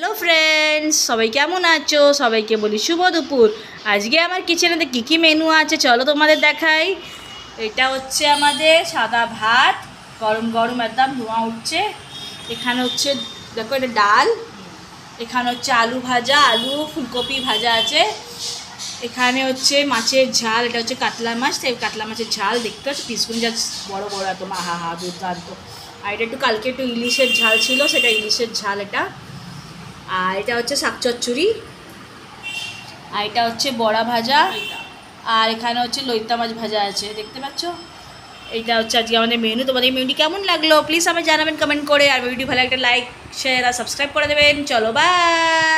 Hello friends সবাই কেমন আছো? সবাইকে বলি শুভ দুপুর। আজকে আমার কিচেনেতে কী কী মেনু আছে চলো তোমাদের দেখাই। এটা হচ্ছে আমাদের সাদা ভাত, গরম গরম একদম ধোঁয়া উঠছে। এখানে হচ্ছে, দেখো এটা ডাল। এখানে হচ্ছে আলু ভাজা, আলু ফুলকপি ভাজা আছে। এখানে হচ্ছে মাছের ঝাল, এটা হচ্ছে কাতলা মাছ। তাই কাতলা মাছের ঝাল দেখতে পাচ্ছ? পিসগুলো যা বড় বড় একদম হা হা দুর্দান্ত। আর এটা একটু কালকে একটু ইলিশের ঝাল ছিল, সেটা ইলিশের ঝাল এটা। আর এটা হচ্ছে শাক চচ্চড়ি। আর এটা হচ্ছে বড়া ভাজা। আর এখানে হচ্ছে লইতা মাছ ভাজা আছে, দেখতে পাচ্ছ? এটা হচ্ছে আজকে আমাদের মেনু তোমাদের মেনুটি কেমন লাগল? প্লিজ আমায় জানাবেন কমেন্ট করে। আর ভিডিও ভালো একটা লাইক শেয়ার আর সাবস্ক্রাইব করে দেবেন। চলো বাই